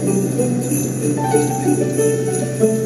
Thank you.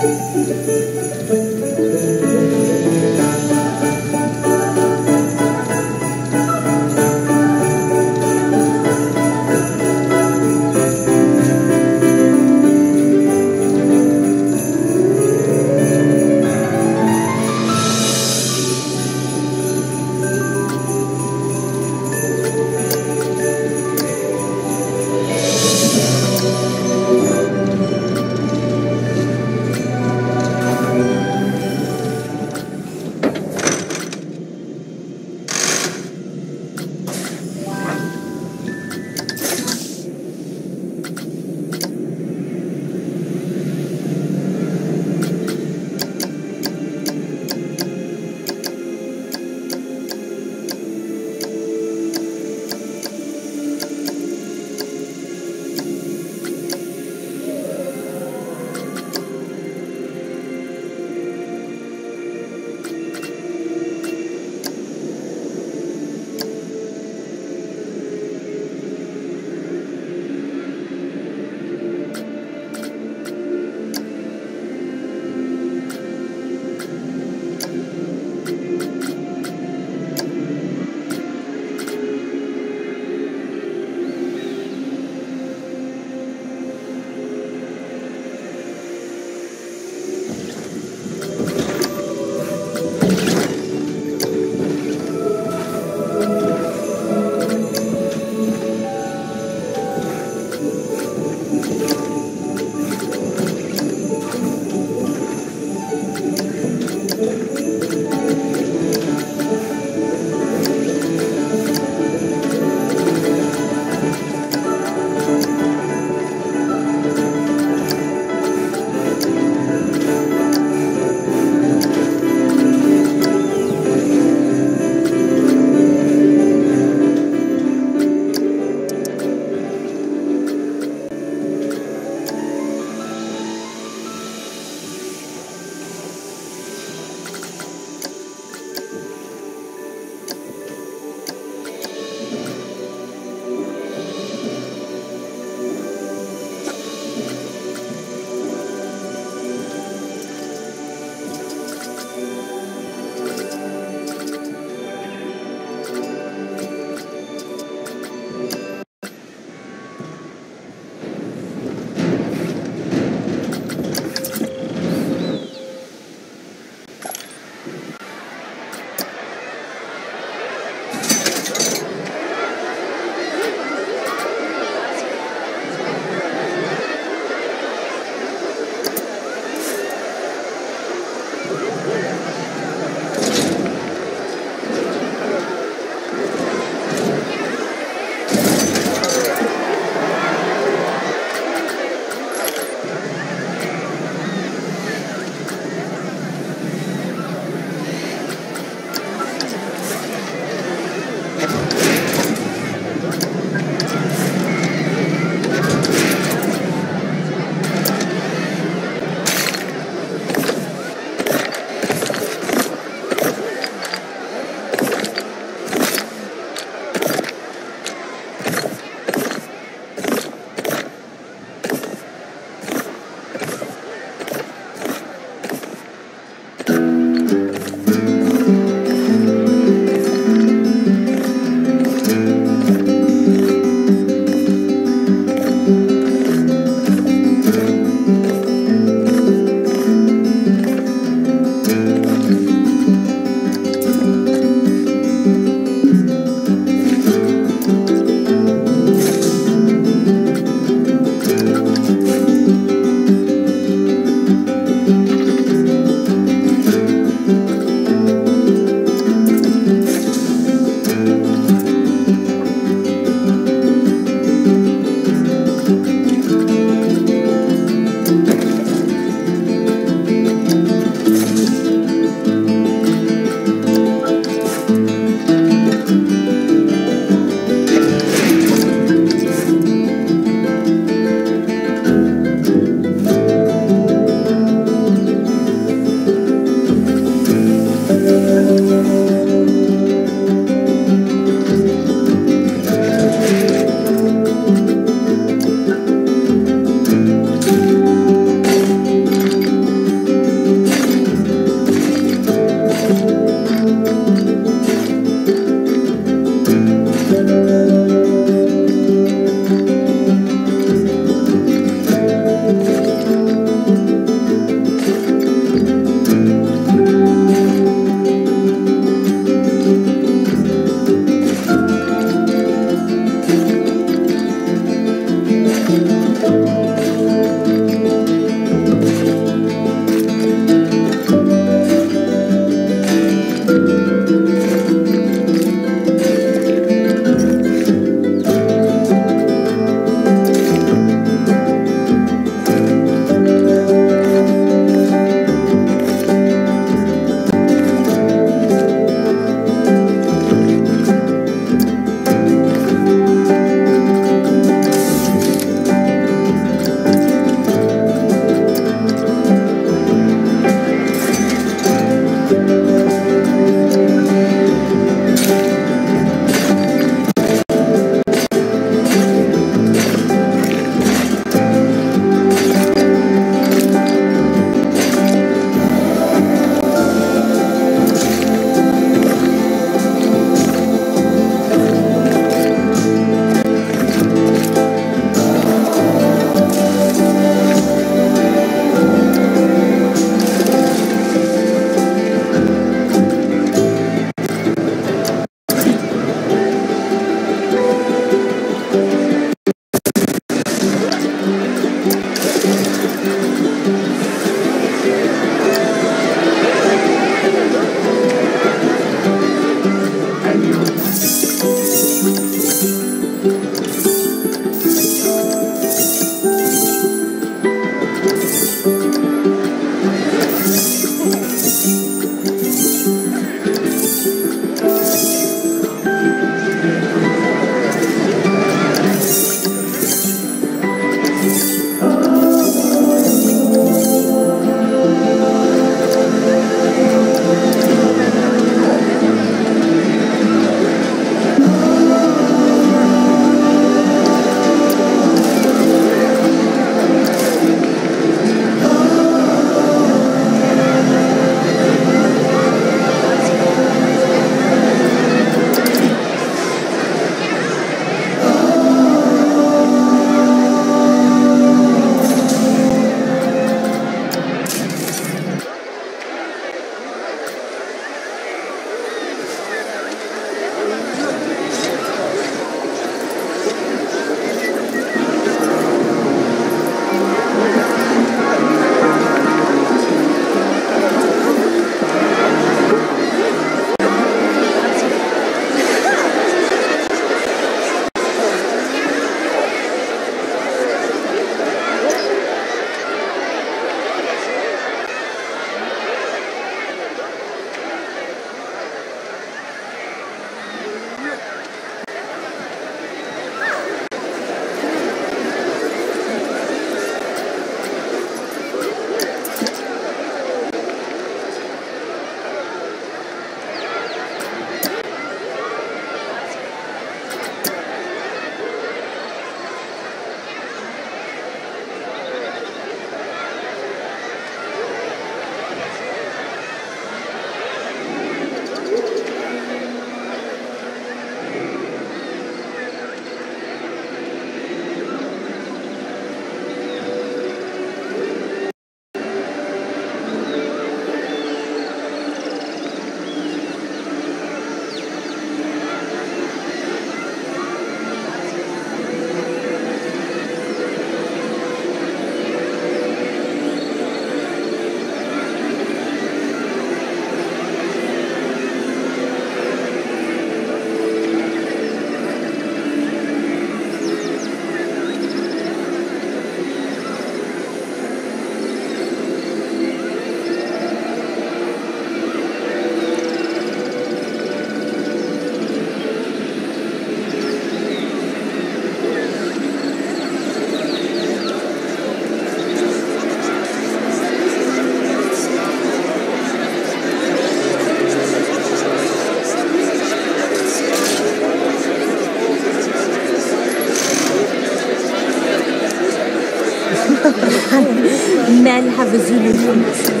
Men have a Zulu name.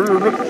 Brrr.